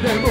け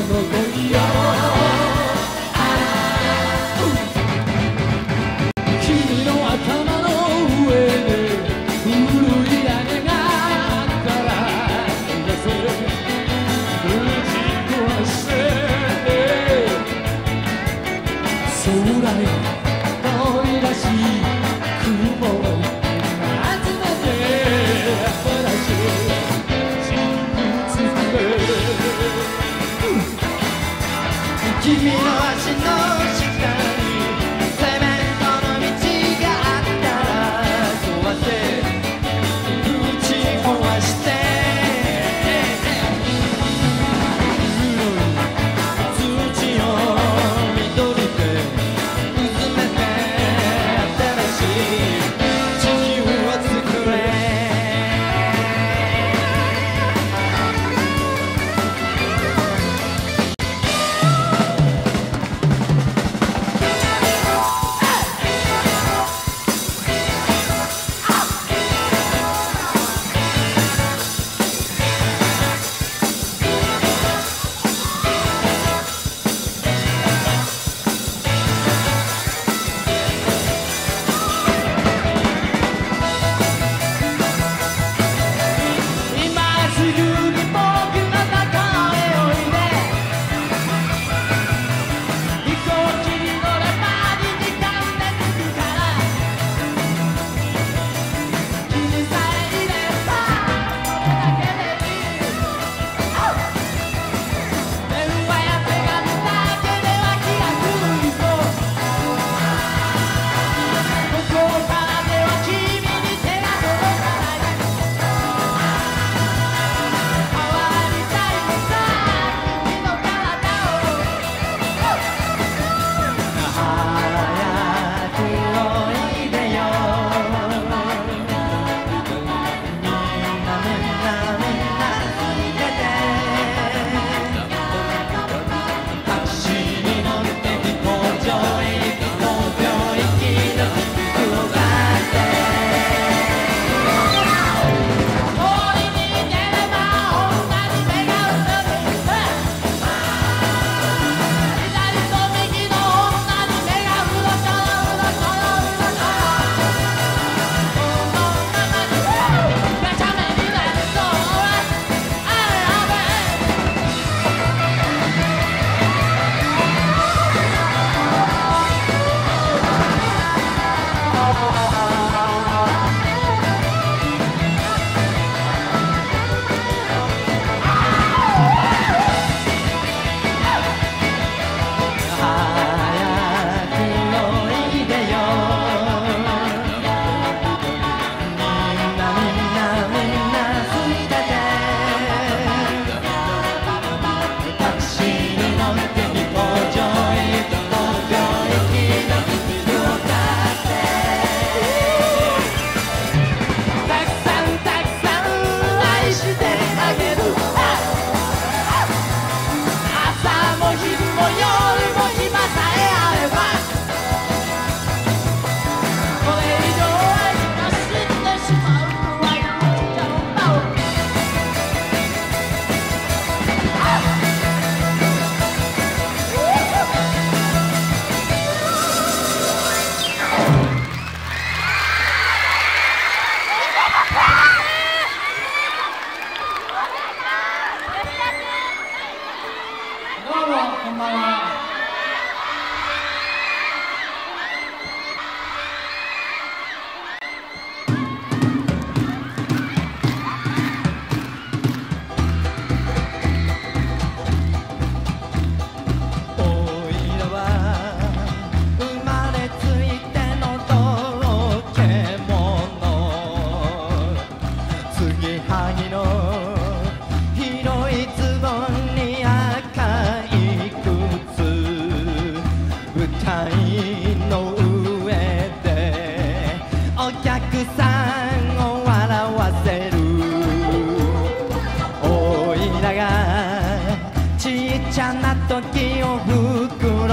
しいこ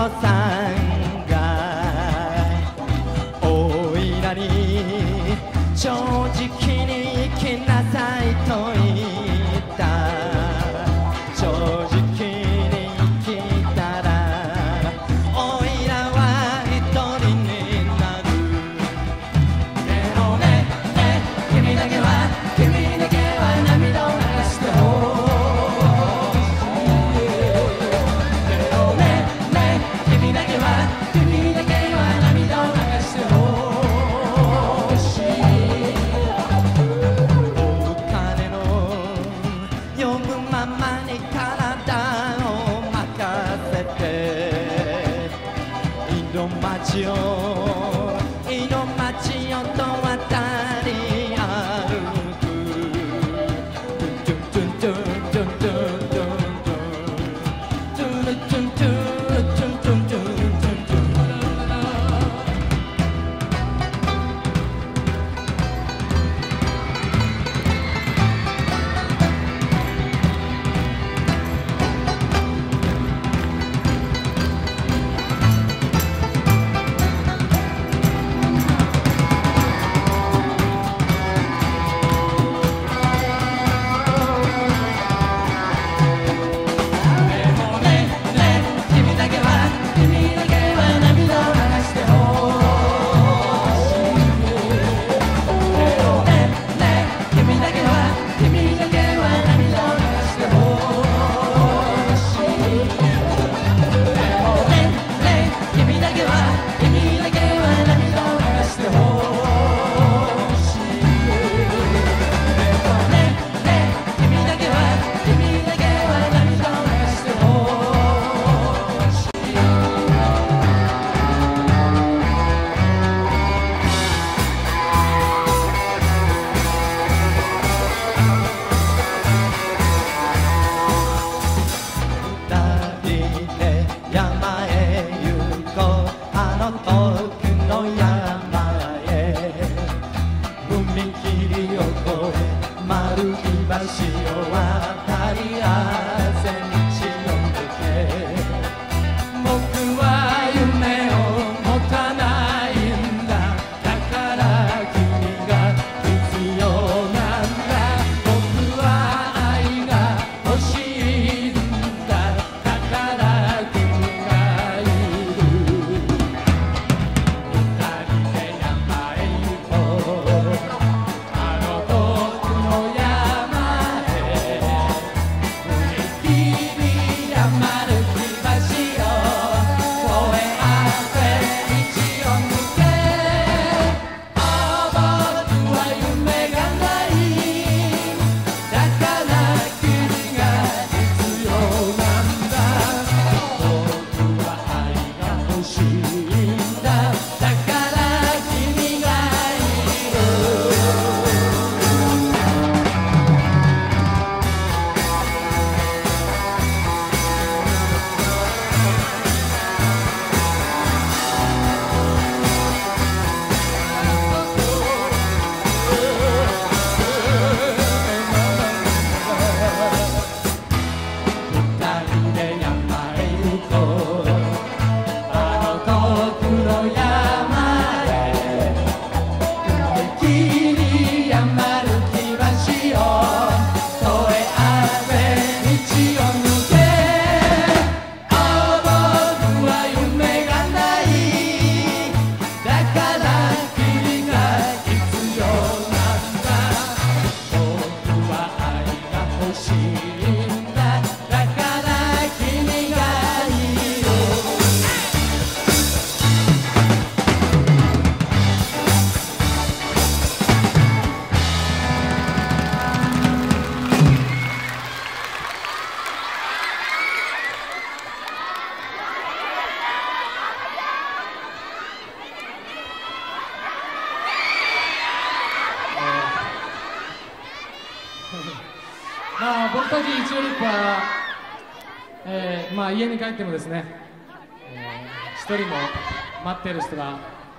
nossa を渡り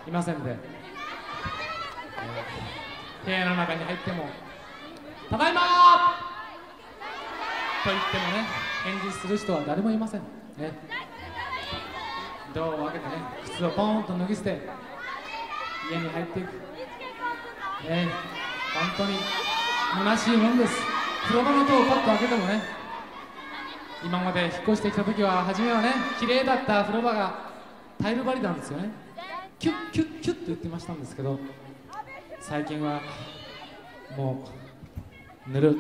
いませんで、えー部屋の中に入っても「ただいま!」と言ってもね返事する人は誰もいません。ね。ドアを開けてね靴をポーンと脱ぎ捨て家に入っていく。ね。本当に虚しいもんです。風呂場の戸をパッと開けてもね今まで引っ越してきた時は初めはね綺麗だった風呂場がタイル張りなんですよね。キュッキュッキュッと言ってましたんですけど最近はもうぬる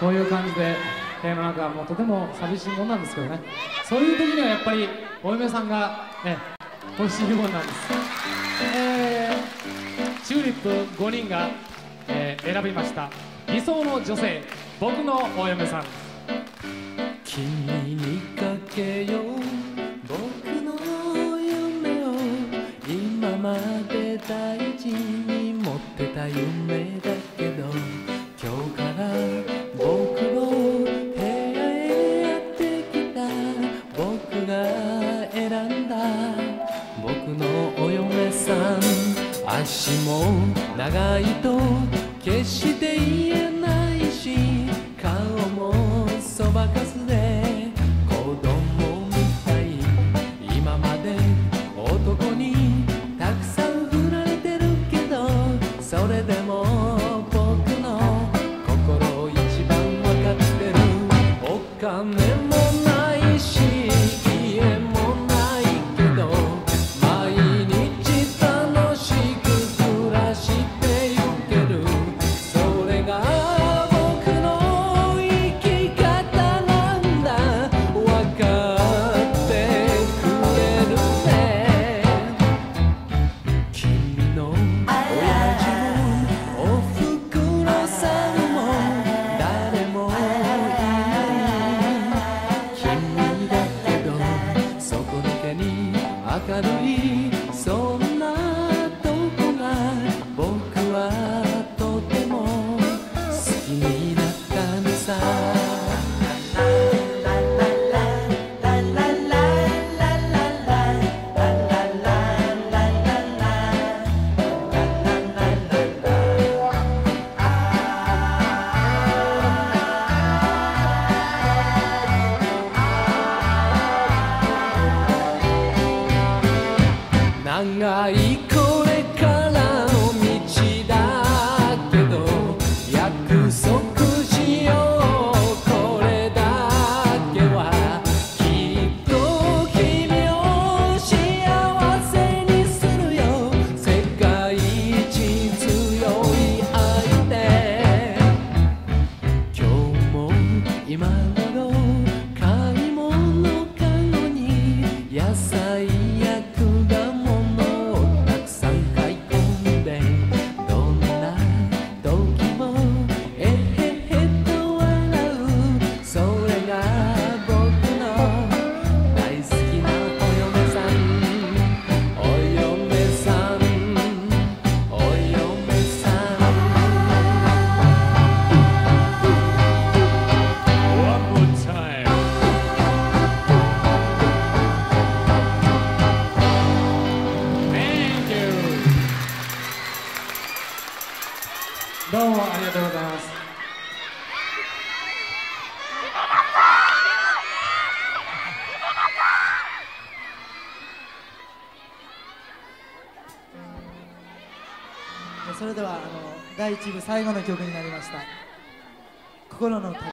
こういう感じで部屋の中はもうとても寂しいもんなんですけどね。そういう時にはやっぱりお嫁さんがね欲しいもんなんです、えー、チューリップ5人が、えー選びました。理想の女性僕のお嫁さん。君にかけよう大事に持ってた夢だけど今日から僕の部屋へやってきた。僕が選んだ。僕のお嫁さん。足も長いと決して言えないし顔もそばかすで第1部最後の曲になりました「心の旅」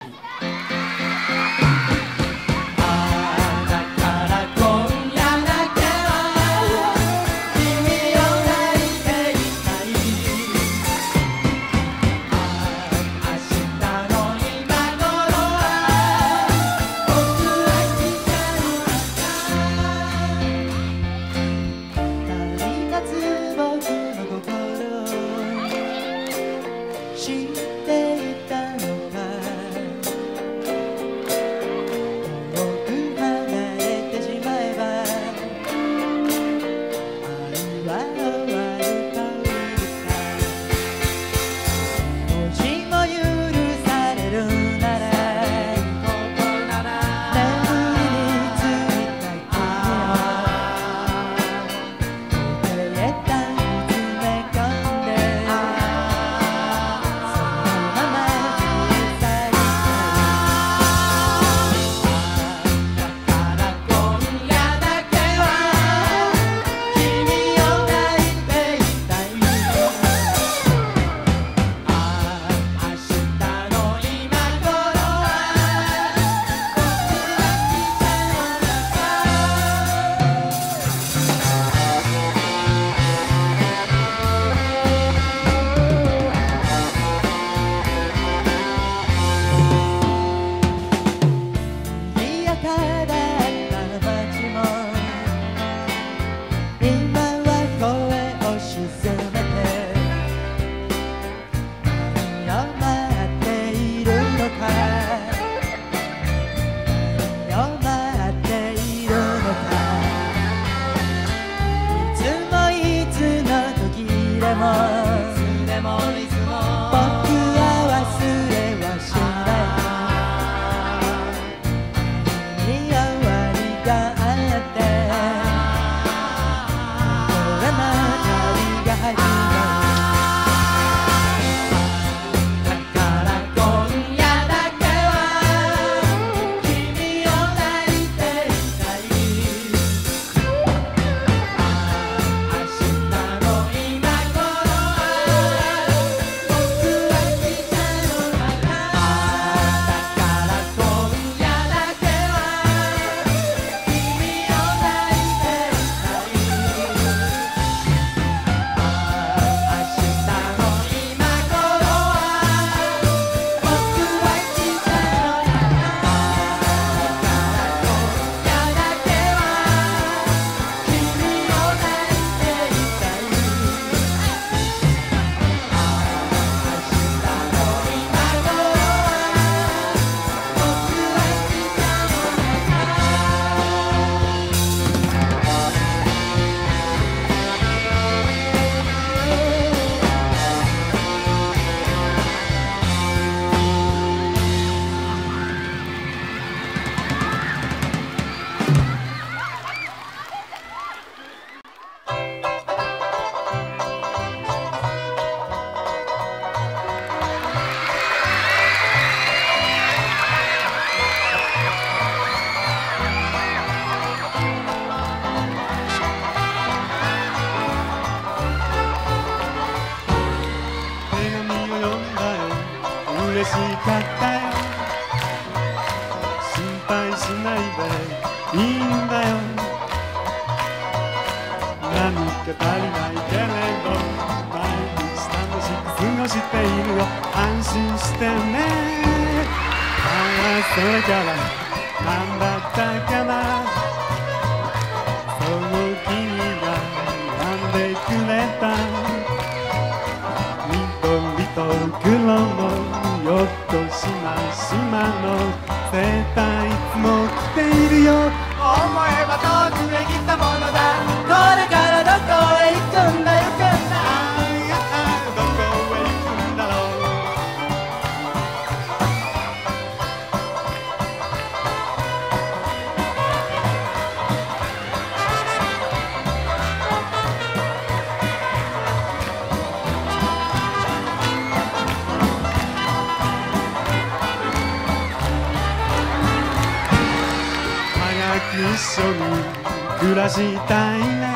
したいね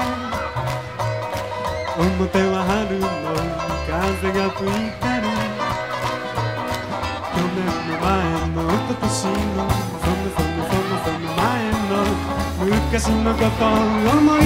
表は春の風が吹いてる去年の前の一昨年のそのそのそのその前の昔のことを思い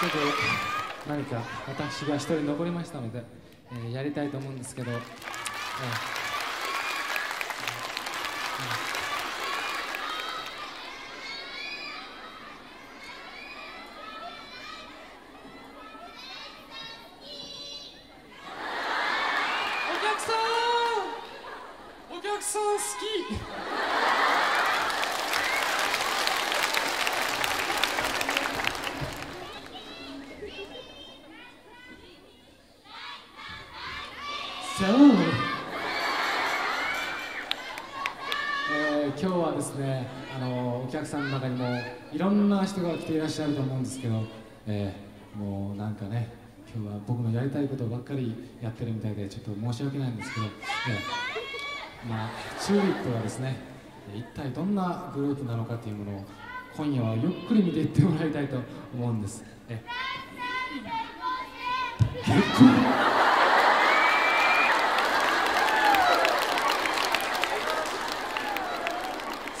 ちょっと何か私が一人残りましたので、えーやりたいと思うんですけど、えーお客さんお客さん好きそう、えー今日はですねあのお客さんの中にもいろんな人が来ていらっしゃると思うんですけど、えーもうなんかね今日は僕のやりたいことばっかりやってるみたいでちょっと申し訳ないんですけど、えーまあ、チューリップはですね一体どんなグループなのかというものを今夜はゆっくり見ていってもらいたいと思うんです。え結構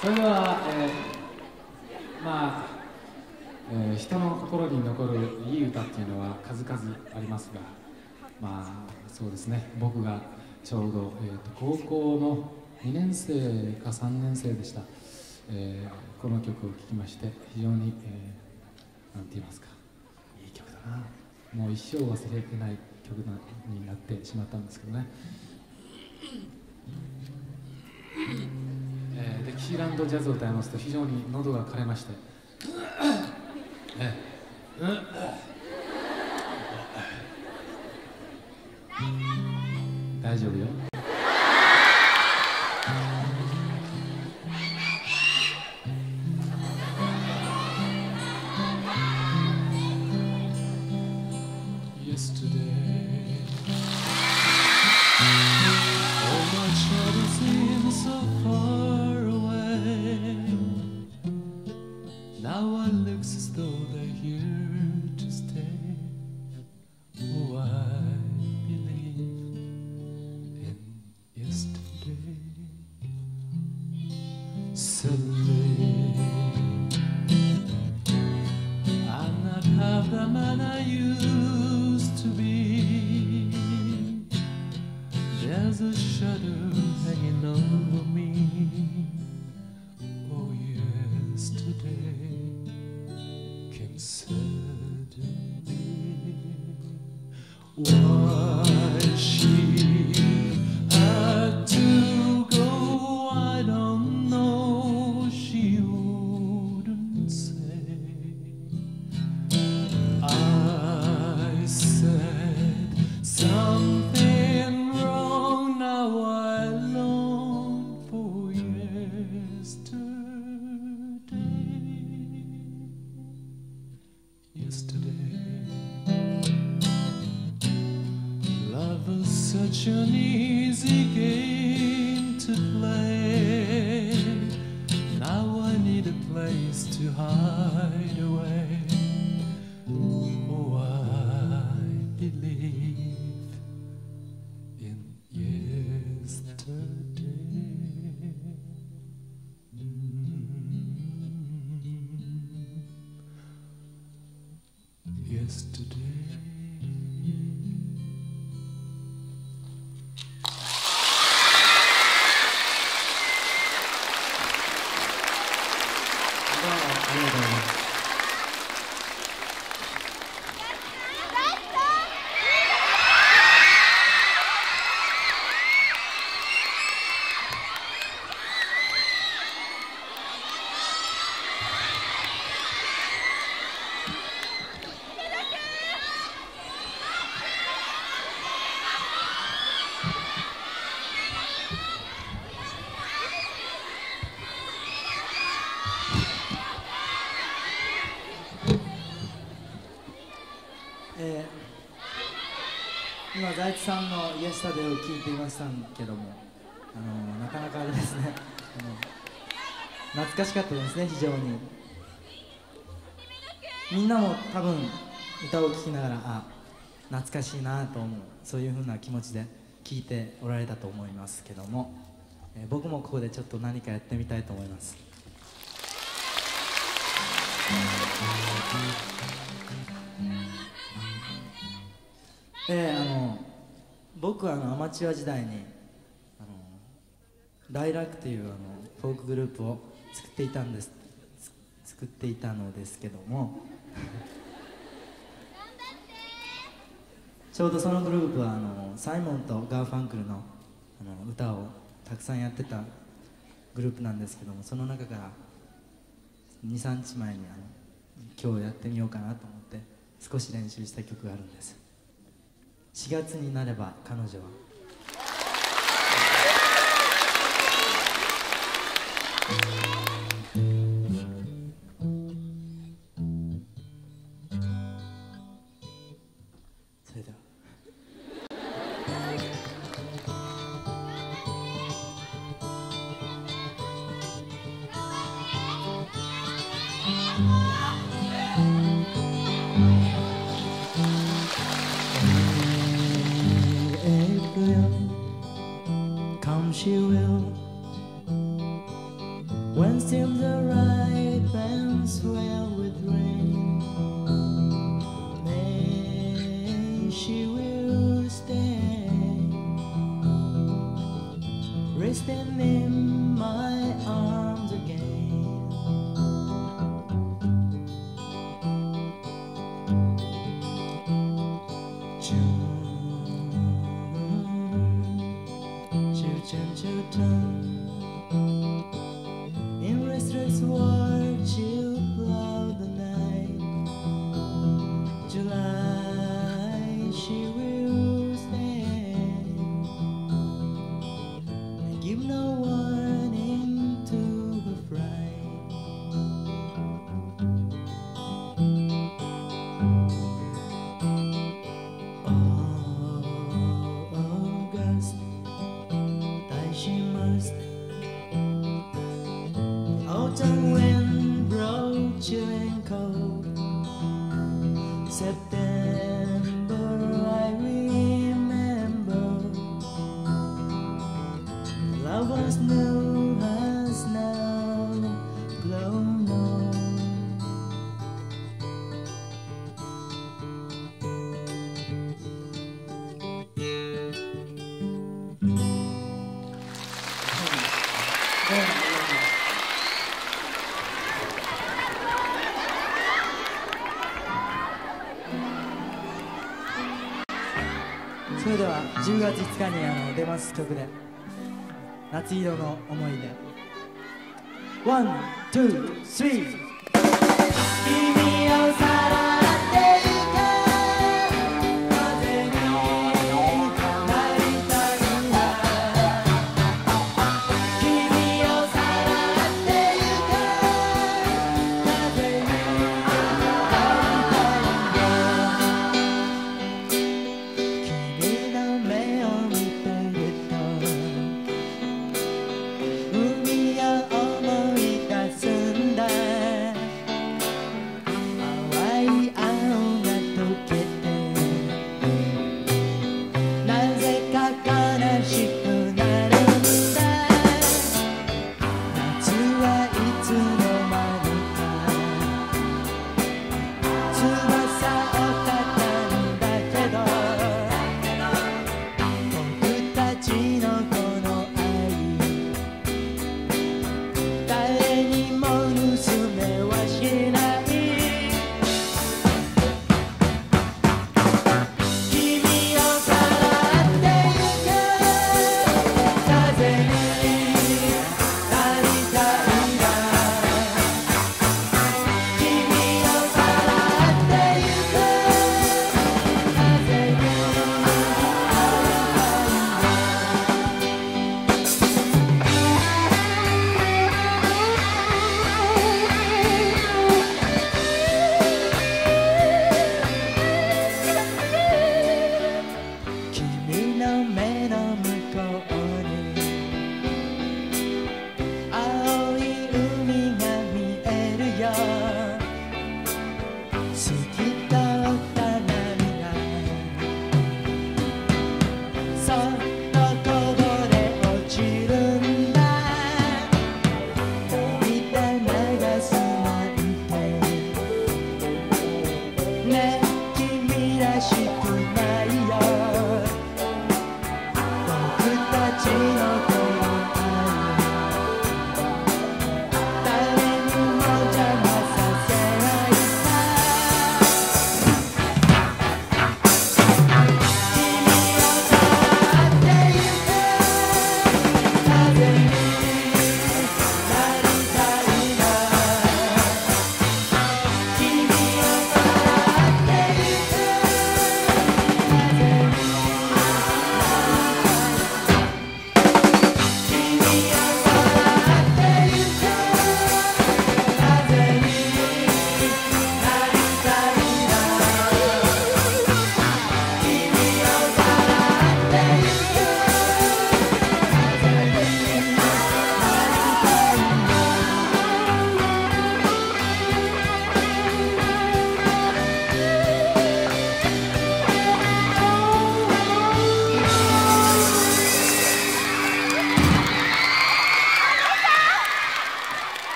それでは、えーまあ、えー人の心に残るいい歌っていうのは数々ありますがまあそうですね。僕がちょうど、えーと高校の2年生か3年生でした、えーこの曲を聴きまして非常に、えーなんて言いますか。いい曲だな。もう一生忘れてない曲なになってしまったんですけどね。えーデキシーランドジャズを歌いますと非常に喉が枯れまして、えーう財津さんの「イエスタデ」を聞いていましたけどもあのなかなかあれですね懐かしかったですね非常に。みんなも多分歌を聴きながらあ懐かしいなと思うそういうふうな気持ちで聴いておられたと思いますけども、えー僕もここでちょっと何かやってみたいと思います。えーあの僕はあのアマチュア時代にあの大楽というあのフォークグループを作っていたんです。つ作っていたのですけども。ちょうどそのグループはあのサイモンとガーファンクルのあの歌をたくさんやってたグループなんですけどもその中から23日前にあの今日やってみようかなと思って少し練習した曲があるんです4月になれば彼女は。月5日にあの出ます曲で「夏色の思い出」ワン、ツー、スリー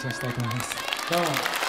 謝したいと思います。どうも。